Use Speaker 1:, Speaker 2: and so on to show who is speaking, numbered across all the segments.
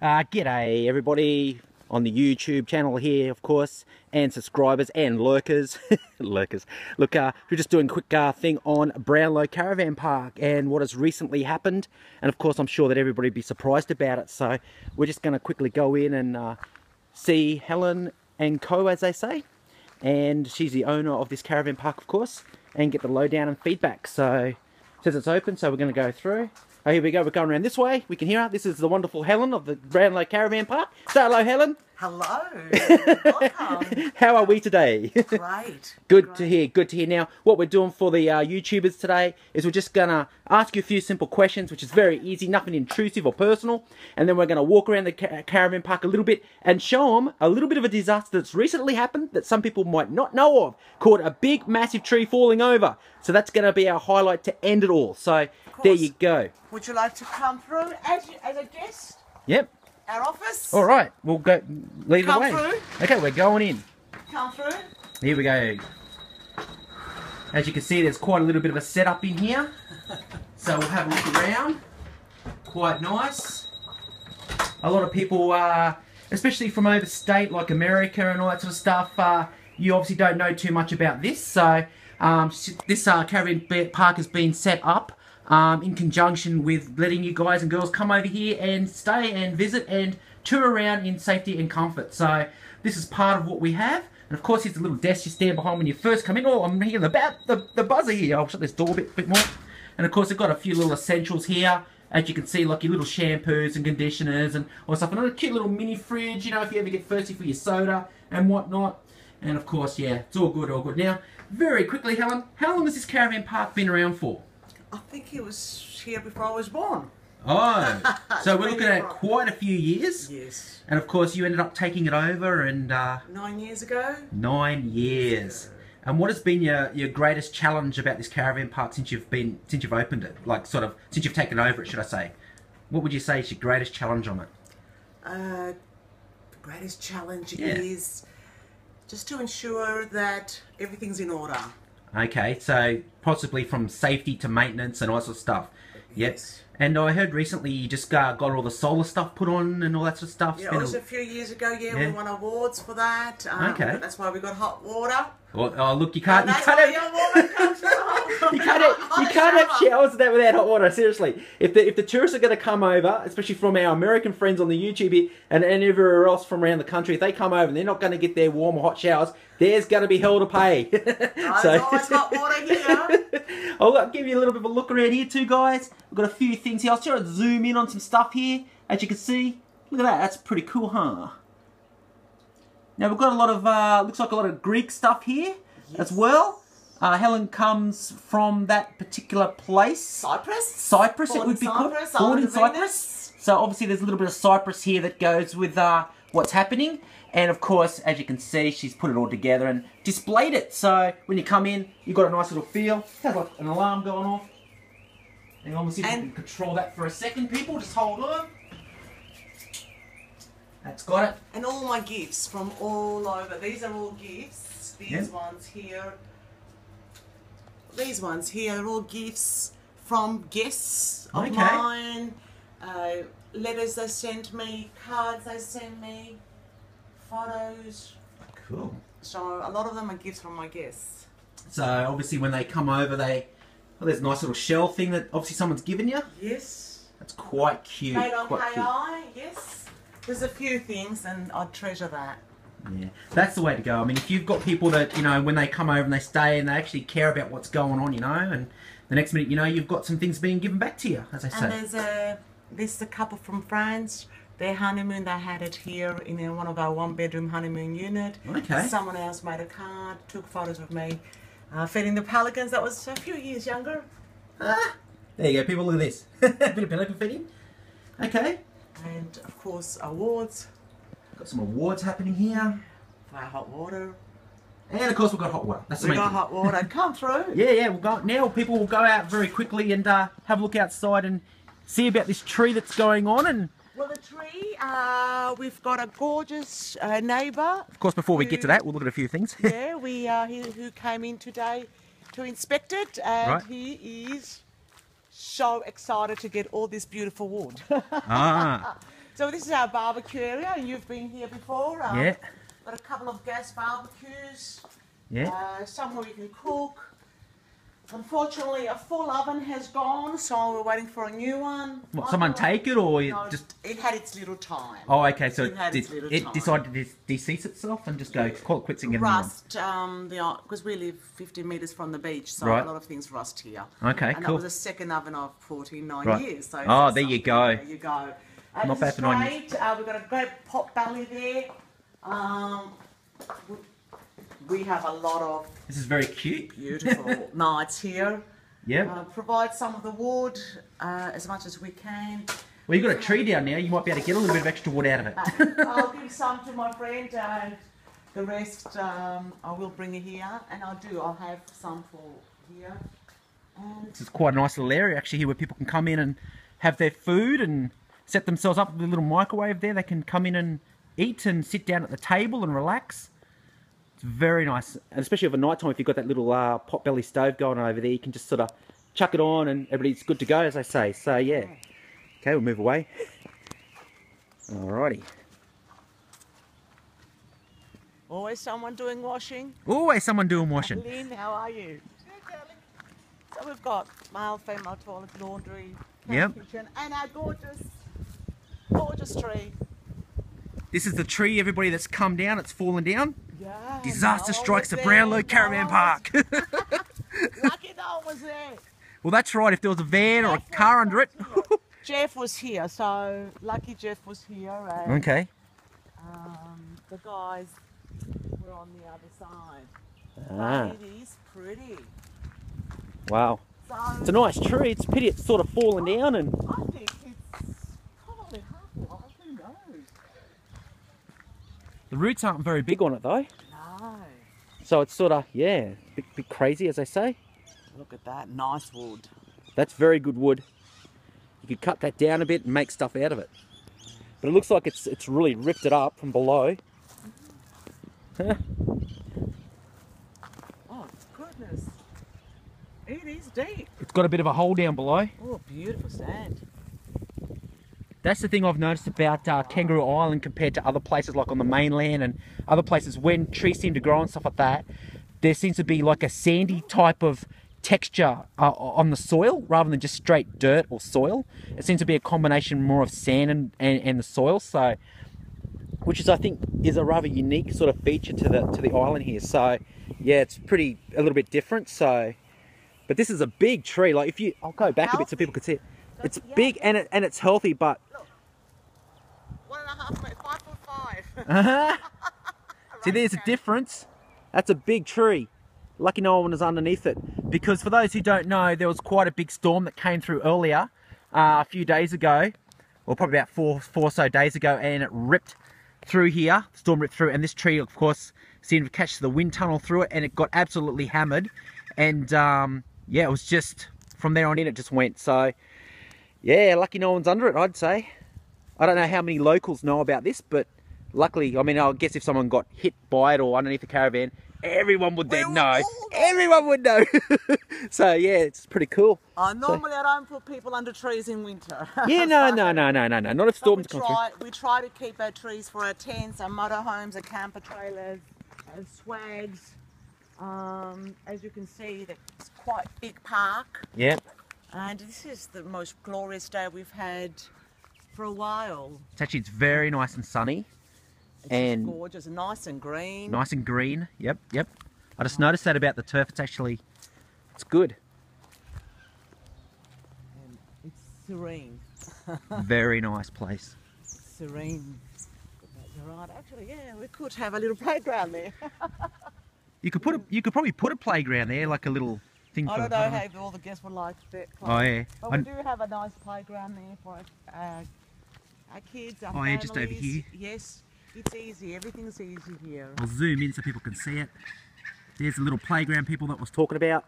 Speaker 1: Uh, g'day everybody on the YouTube channel here, of course, and subscribers and lurkers. lurkers. Look, uh, we're just doing a quick uh, thing on Brownlow Caravan Park and what has recently happened. And of course, I'm sure that everybody would be surprised about it. So we're just going to quickly go in and uh, see Helen and Co, as they say. And she's the owner of this caravan park, of course, and get the lowdown and feedback. So, says it's open, so we're going to go through. Oh, here we go. We're going around this way. We can hear her. This is the wonderful Helen of the Brownlow Caravan Park. Say hello, Helen.
Speaker 2: Hello. Welcome.
Speaker 1: How are we today?
Speaker 2: Great.
Speaker 1: Good
Speaker 2: Great.
Speaker 1: to hear. Good to hear. Now, what we're doing for the uh, YouTubers today is we're just gonna ask you a few simple questions, which is very easy, nothing intrusive or personal, and then we're gonna walk around the ca caravan park a little bit and show them a little bit of a disaster that's recently happened that some people might not know of, called a big, massive tree falling over. So that's gonna be our highlight to end it all. So there you go.
Speaker 2: Would you like to come through as, as a guest?
Speaker 1: Yep.
Speaker 2: Our office?
Speaker 1: All right. We'll go. Lead the
Speaker 2: Come
Speaker 1: way.
Speaker 2: through.
Speaker 1: Okay, we're going in.
Speaker 2: Come through.
Speaker 1: Here we go. As you can see, there's quite a little bit of a setup in here. So we'll have a look around. Quite nice. A lot of people, uh, especially from overstate, like America and all that sort of stuff, uh, you obviously don't know too much about this. So um, this uh, caravan park has been set up um, in conjunction with letting you guys and girls come over here and stay and visit and tour around in safety and comfort. So this is part of what we have. And of course, here's the little desk you stand behind when you first come in. Oh, I'm hearing the, the, the buzzer here. I'll shut this door a bit, bit more. And of course, I've got a few little essentials here. As you can see, like your little shampoos and conditioners and all stuff. And a cute little mini fridge, you know, if you ever get thirsty for your soda and whatnot. And of course, yeah, it's all good, all good. Now, very quickly, Helen, how long has this caravan park been around for?
Speaker 2: I think he was here before I was born.
Speaker 1: Oh, so we're looking at quite a few years.
Speaker 2: Yes.
Speaker 1: And of course, you ended up taking it over and uh,
Speaker 2: Nine years ago?
Speaker 1: nine years. And what has been your, your greatest challenge about this caravan park since you've been since you've opened it? Like sort of since you've taken over it, should I say? What would you say is your greatest challenge on it?
Speaker 2: Uh, the greatest challenge
Speaker 1: Yeah.
Speaker 2: is just to ensure that everything's in order.
Speaker 1: Okay, so possibly from safety to maintenance and all that sort of stuff. Yep.
Speaker 2: Yes.
Speaker 1: And I heard recently you just uh, got all the solar stuff put on and all that sort of stuff.
Speaker 2: Yeah, it was
Speaker 1: a-
Speaker 2: a few years ago. Yeah,
Speaker 1: Yeah.
Speaker 2: we won awards for that. Um,
Speaker 1: Okay.
Speaker 2: That's why we got hot water.
Speaker 1: Oh, oh, look, you can't. You can't have,
Speaker 2: your water comes from.
Speaker 1: you can't have, you can't have showers that without hot water. Seriously, if the if the tourists are going to come over, especially from our American friends on the YouTube here and, and everywhere else from around the country, if they come over and they're not going to get their warm or hot showers, there's going to be hell to pay.
Speaker 2: there's always hot water here.
Speaker 1: I'll give you a little bit of a look around here too, guys. We've got a few things here. I'll try to zoom in on some stuff here. As you can see, look at that. That's pretty cool, huh? Now we've got a lot of, uh, looks like a lot of Greek stuff here as well. Uh, Helen comes from that particular place.
Speaker 2: Cyprus.
Speaker 1: Cyprus,
Speaker 2: Born
Speaker 1: it would be called.
Speaker 2: Cyprus,
Speaker 1: Born in Cyprus. So obviously there's a little bit of Cyprus here that goes with uh, what's happening. And of course, as you can see, she's put it all together and displayed it. So when you come in, you've got a nice little feel. Has like an alarm going off. And obviously we
Speaker 2: And-
Speaker 1: can control that for a second, people. Just hold on. That's got it.
Speaker 2: And all my gifts from all over. These are all gifts. These
Speaker 1: Yeah.
Speaker 2: ones here. These ones here are all gifts from guests of
Speaker 1: Okay.
Speaker 2: mine. Uh, letters they sent me, cards they sent me, photos.
Speaker 1: Cool.
Speaker 2: So a lot of them are gifts from my guests.
Speaker 1: So obviously when they come over, they... Well, there's a nice little shell thing that obviously someone's given you.
Speaker 2: Yes.
Speaker 1: That's quite cute.
Speaker 2: Made on
Speaker 1: quite cute.
Speaker 2: Yes. There's a few things and I'd treasure that.
Speaker 1: Yeah, that's the way to go. I mean, if you've got people that you know when they come over and they stay and they actually care about what's going on, you know, and the next minute you know you've got some things being given back to you, as I
Speaker 2: And there's a this is a couple from France. Their honeymoon, they had it here in a- one of our one-bedroom honeymoon unit.
Speaker 1: Okay.
Speaker 2: Someone else made a card, took photos of me uh, feeding the pelicans. That was a few years younger.
Speaker 1: Ah, there you go, people. Look at this. Bit of pelican feeding. Okay,
Speaker 2: And of course, awards
Speaker 1: got some awards happening here,
Speaker 2: for our hot water.
Speaker 1: and of course we've got hot water. That's the
Speaker 2: We got
Speaker 1: thing.
Speaker 2: hot water. Come through.
Speaker 1: Yeah, yeah. We'll go now. People will go out very quickly and uh, have a look outside and see about this tree that's going on. And
Speaker 2: Well, the tree, uh, we've got a gorgeous uh, neighbour.
Speaker 1: of course, before we get to that, we'll look at a few things.
Speaker 2: yeah, we uh, he, who came in today to inspect it, and
Speaker 1: Right.
Speaker 2: he is so excited to get all this beautiful wood.
Speaker 1: ah.
Speaker 2: So this is our barbecue area, and you've been here before. Um,
Speaker 1: Yeah.
Speaker 2: Got a couple of gas barbecues.
Speaker 1: Yeah.
Speaker 2: Uh, somewhere you can cook. Unfortunately, a full oven has gone, so we're waiting for a new one.
Speaker 1: What, someone take it or
Speaker 2: No,
Speaker 1: just?
Speaker 2: It had its little time.
Speaker 1: Oh, okay. So
Speaker 2: It had
Speaker 1: it,
Speaker 2: its little
Speaker 1: it decided to decease itself and just go call it quits and get a.
Speaker 2: Rust, um, because we live 50 metres from the beach, so
Speaker 1: Right.
Speaker 2: a lot of things rust here.
Speaker 1: Okay,
Speaker 2: and
Speaker 1: cool.
Speaker 2: that was the second oven in nine
Speaker 1: Right.
Speaker 2: years. So
Speaker 1: Oh, there you go.
Speaker 2: There you go. Uh,
Speaker 1: Not bad for nine years.
Speaker 2: Uh, we've got a great pot belly there. Um, we- have a lot of
Speaker 1: This is very cute.
Speaker 2: beautiful nights here.
Speaker 1: Yeah.
Speaker 2: Uh, provide some of the wood uh, as much as we can.
Speaker 1: Well, you've got a tree down there. You might be able to get a little bit of extra wood out of it.
Speaker 2: I'll give some to my friend and the rest um, I will bring it here and I'll do, I'll have some for here. And
Speaker 1: This is quite a nice little area actually here where people can come in and have their food and set themselves up with a little microwave there. They can come in and eat and sit down at the table and relax. It's very nice, and especially over night time if you've got that little uh, potbelly stove going on over there, you can just sort of chuck it on and everybody's good to go, as I say. So yeah. Okay, we'll move away. Alrighty.
Speaker 2: always someone doing washing.
Speaker 1: Always someone doing washing.
Speaker 2: Lynn, how are you? Good, darling. So we've got male, female toilet, laundry,
Speaker 1: Yep.
Speaker 2: kitchen and our gorgeous, gorgeous tree.
Speaker 1: This is the tree, everybody that's come down, it's fallen down.
Speaker 2: Yeah.
Speaker 1: Disaster strikes the Brownlow Caravan Park.
Speaker 2: Lucky no one was there.
Speaker 1: well, that's right, if there was a van or a car under it.
Speaker 2: Jeff was here, so lucky Jeff was here, and
Speaker 1: okay.
Speaker 2: um, the guys were on the other side.
Speaker 1: Ah,
Speaker 2: It is pretty.
Speaker 1: wow.
Speaker 2: So
Speaker 1: It's a nice tree. It's a pity it's sort of fallen down and
Speaker 2: I think it's probably half alive. Who knows?
Speaker 1: The roots aren't very big on it though.
Speaker 2: No.
Speaker 1: So it's sort of, yeah, bit, bit crazy as they say.
Speaker 2: Look at that, nice wood.
Speaker 1: That's very good wood. You could cut that down a bit and make stuff out of it. But it looks like it's it's really ripped it up from below. Huh.
Speaker 2: Oh goodness, it is deep.
Speaker 1: It's got a bit of a hole down below.
Speaker 2: Oh, beautiful sand.
Speaker 1: That's the thing I've noticed about uh, Kangaroo Island compared to other places like on the mainland and other places when trees seem to grow and stuff like that. There seems to be like a sandy type of texture uh, on the soil rather than just straight dirt or soil. It seems to be a combination more of sand and, and, and the soil. So, which is I think is a rather unique sort of feature to the to the island here. So, yeah, it's pretty a little bit different. So, but this is a big tree. Like if you, I'll go back a bit so people can see it. It's
Speaker 2: yeah.
Speaker 1: big and it and it's healthy, but
Speaker 2: One and a half meter, five foot five.
Speaker 1: Uh-huh. See, there's a difference. That's a big tree. Lucky no one was underneath it. Because for those who don't know, there was quite a big storm that came through earlier, uh, a few days ago, or probably about four, four or so days ago, and it ripped through here. The storm ripped through, and this tree, of course, seemed to catch the wind tunnel through it, and it got absolutely hammered. And um, yeah, it was just from there on in, it just went. So yeah, lucky no one's under it, I'd say. I don't know how many locals know about this, but luckily, I mean, I guess if someone got hit by it or underneath the caravan, everyone would then know. Everyone would know. so yeah, it's pretty cool.
Speaker 2: Uh, normally I don't put people under trees in winter.
Speaker 1: Yeah, no, no, no, no, no, no. Not if storms come through.
Speaker 2: we try to keep our trees for our tents, our motorhomes, our camper trailers, our swags. Um, as you can see, it's quite big park,
Speaker 1: Yeah,
Speaker 2: and this is the most glorious day we've had for a while.
Speaker 1: it's actually it's very nice and sunny,
Speaker 2: It's
Speaker 1: And-
Speaker 2: gorgeous, nice and green.
Speaker 1: nice and green. Yep, yep. I just noticed that about the turf. It's actually, it's good.
Speaker 2: And it's serene,
Speaker 1: Very nice place.
Speaker 2: serene. You're right. Actually, yeah, we could have a little playground there.
Speaker 1: You could put a, you could probably put a playground there, like a little thing for.
Speaker 2: I don't know how all the guests would like that.
Speaker 1: Oh yeah.
Speaker 2: But we do have a nice playground there for uh, our kids, our
Speaker 1: Oh, yeah, just over here.
Speaker 2: Yes, it's easy. Everything's easy here.
Speaker 1: I'll zoom in so people can see it. There's the little playground people that was talking about.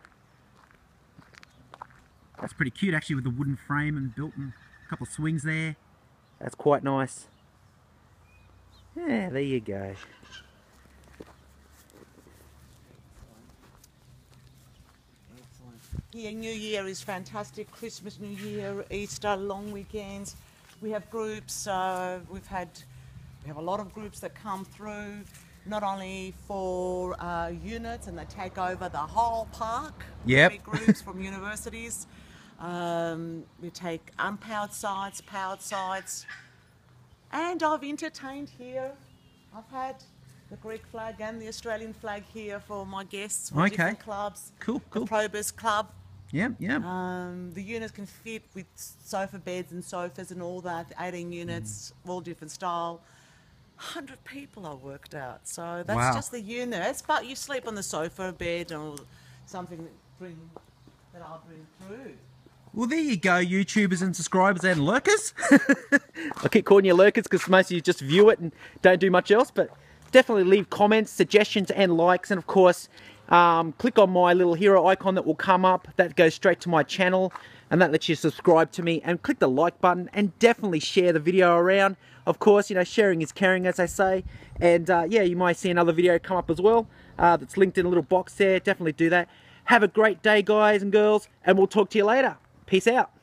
Speaker 1: That's pretty cute actually with the wooden frame and built and a couple of swings there. That's quite nice. Yeah, there you go.
Speaker 2: Excellent. Here, New Year is fantastic. Christmas, New Year, Easter, long weekends. We have groups. Uh, we've had we have a lot of groups that come through, not only for uh, units and they take over the whole park.
Speaker 1: Yep.
Speaker 2: Big groups from universities. Um, we take unpowered sites, powered sites, and I've entertained here. I've had the Greek flag and the Australian flag here for my guests from
Speaker 1: Okay.
Speaker 2: different clubs.
Speaker 1: Cool, cool.
Speaker 2: The Probus Club.
Speaker 1: Yep, yep.
Speaker 2: Um, the units can fit with sofa beds and sofas and all that. 18 units,
Speaker 1: Mm.
Speaker 2: all different style. 100 people I worked out. So that's
Speaker 1: Wow.
Speaker 2: just the units. But you sleep on the sofa, bed, or something that, bring, that I'll bring through.
Speaker 1: Well, there you go, YouTubers and subscribers and lurkers. I keep calling you lurkers because most of you just view it and don't do much else, but definitely leave comments, suggestions, and likes. And of course, um, click on my little hero icon that will come up. That goes straight to my channel and that lets you subscribe to me. And click the like button and definitely share the video around. Of course, you know, sharing is caring, as they say. And uh, yeah, you might see another video come up as well uh, that's linked in a little box there. Definitely do that. Have a great day, guys and girls, and we'll talk to you later. Peace out.